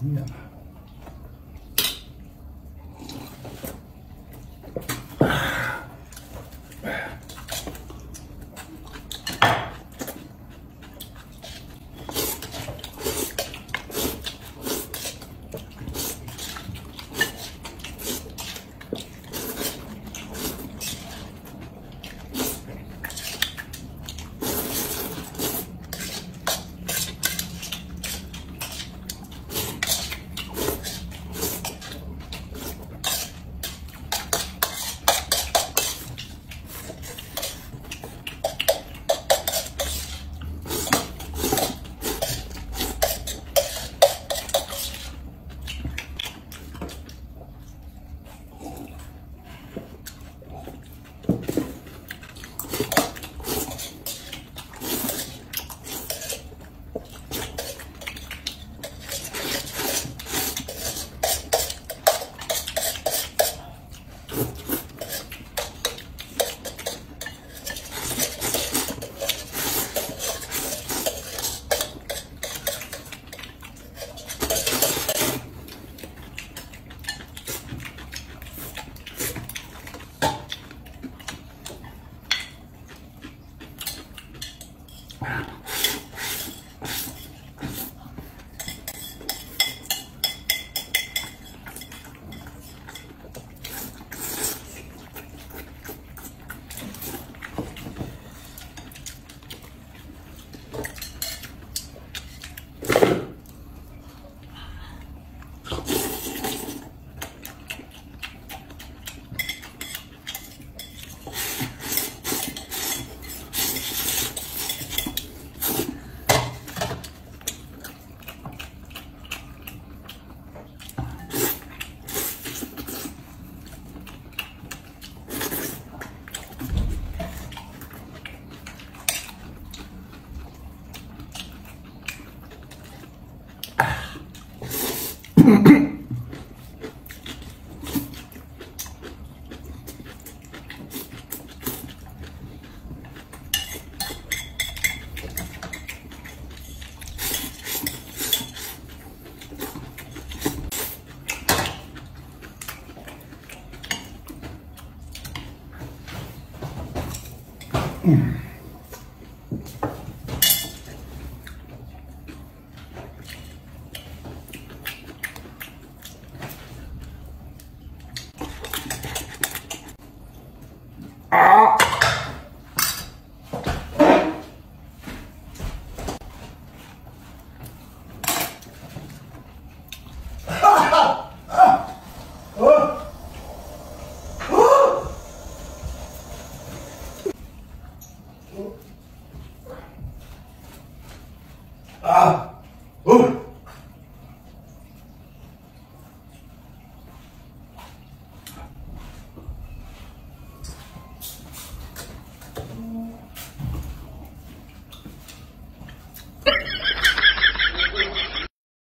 Yeah. あ Ah!